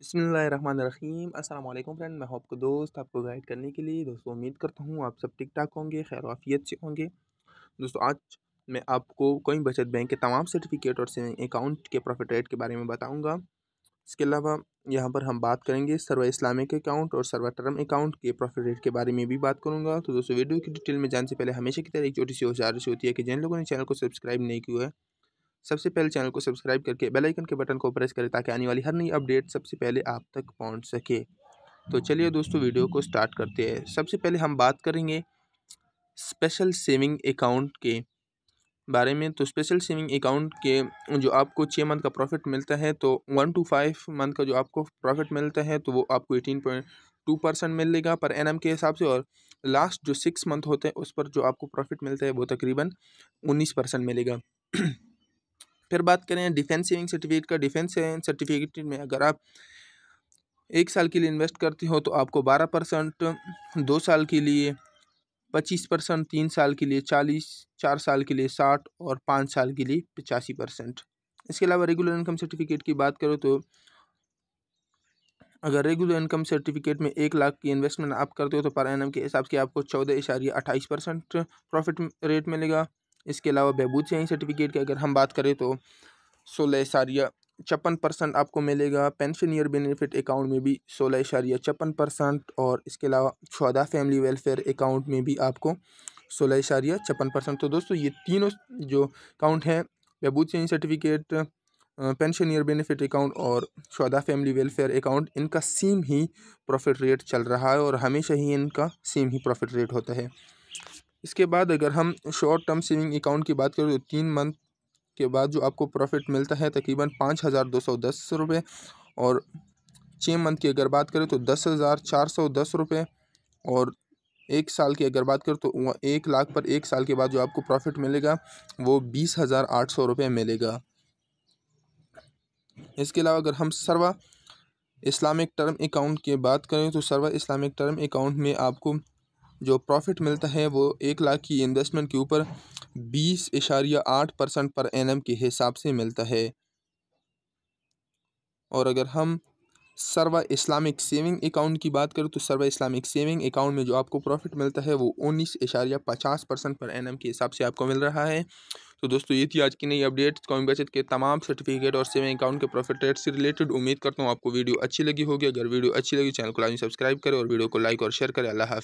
बसमीम अल्लाम फ्रेंड, मैं आपको दोस्त। आपको गाइड करने के लिए दोस्तों उम्मीद करता हूँ आप सब ठीक ठाक होंगे खैर वाफियत से होंगे। दोस्तों, आज मैं आपको कोई बचत बैंक के तमाम सर्टिफिकेट और अकाउंट के प्रॉफिट रेट के बारे में बताऊँगा। इसके अलावा यहाँ पर हम बात करेंगे सर्व इस्लामिक अकाउंट और सर्व टर्म अकाउंट के प्रॉफिट रेट के बारे में भी बात करूँगा। तो दोस्तों, वीडियो की डिटेल में जाने से पहले हमेशा की तरह एक छोटी सी गुजारिश होती है कि जिन लोगों ने चैनल को सब्सक्राइब नहीं किया है सबसे पहले चैनल को सब्सक्राइब करके बेल आइकन के बटन को प्रेस करें ताकि आने वाली हर नई अपडेट सबसे पहले आप तक पहुँच सके। तो चलिए दोस्तों, वीडियो को स्टार्ट करते हैं। सबसे पहले हम बात करेंगे स्पेशल सेविंग अकाउंट के बारे में। तो स्पेशल सेविंग अकाउंट के जो आपको छः मंथ का प्रॉफिट मिलता है तो वन टू फाइव मंथ का जो आपको प्रॉफिट मिलता है तो वो आपको एटीन पॉइंट टू परसेंट मिलेगा पर एनएम के हिसाब से। और लास्ट जो सिक्स मंथ होते हैं, उस पर जो आपको प्रॉफिट मिलता है, वो तकरीबन उन्नीस परसेंट मिलेगा। फिर बात करें डिफेंस सेविंग सर्टिफिकेट का, डिफेंस सेविंग सर्टिफिकेट में अगर आप एक साल के लिए इन्वेस्ट करते हो तो आपको बारह परसेंट, दो साल के लिए पच्चीस परसेंट, तीन साल के लिए चालीस, चार साल के लिए साठ और पाँच साल के लिए पचासी परसेंट। इसके अलावा रेगुलर इनकम सर्टिफिकेट की बात करो तो अगर रेगुलर इनकम सर्टिफिकेट में एक लाख की इन्वेस्टमेंट आप करते हो तो पर एन के हिसाब से आपको चौदह इशारिया अट्ठाईस परसेंट प्रॉफिट रेट मिलेगा। इसके अलावा बहबूद से सर्टिफिकेट की अगर हम बात करें तो सोलह इशारिया छप्पन परसेंट आपको मिलेगा। पेंशन ईयर बेनिफिट अकाउंट में भी सोलह इशारिया छप्पन परसेंट और इसके अलावा शहदा फैमिली वेलफेयर अकाउंट में भी आपको सोलह इशारिया छप्पन परसेंट। तो दोस्तों, ये तीनों जो अकाउंट हैं बहबूद से certificate pension year benefit account और शहदा फैमिली वेलफेयर अकाउंट इनका सेम ही प्रॉफिट रेट चल रहा है और हमेशा ही इनका सेम ही प्रॉफिट रेट होता है। इसके बाद अगर हम शॉर्ट टर्म सेविंग अकाउंट की बात करें तो तीन मंथ के बाद जो आपको प्रॉफिट मिलता है, तकरीबन पाँच हज़ार दो सौ दस रुपये और छः मंथ की अगर बात करें तो दस हज़ार चार सौ दस रुपये और एक साल की अगर बात करें तो एक लाख पर एक साल के बाद जो आपको प्रॉफिट मिलेगा, वो बीस हज़ार आठ सौ रुपये मिलेगा। इसके अलावा अगर हम सर्वा इस्लामिक टर्म अकाउंट की बात करें तो सर्वा इस्लामिक टर्म अकाउंट में आपको जो प्रॉफिट मिलता है वो एक लाख की इन्वेस्टमेंट के ऊपर बीस इशारिया आठ परसेंट पर एनएम के हिसाब से मिलता है। और अगर हम सर्वा इस्लामिक सेविंग अकाउंट की बात करें तो सर्वा इस्लामिक सेविंग अकाउंट में जो आपको प्रॉफिट मिलता है वो उन्नीस इशारिया पचास परसेंट पर एनएम के हिसाब से आपको मिल रहा है। तो दोस्तों, ये थी आज की नई अपडेट कौमी बचत के तमाम सर्टिफिकेट और सेविंग अकाउंट के प्रॉफिट रेट से रिलेटेड उम्मीद करता हूँ आपको वीडियो अच्छी लगी होगी। अगर वीडियो अच्छी लगी, चैनल को लाइन सब्सक्राइब करें और वीडियो को लाइक और शेयर करें। अल्लाह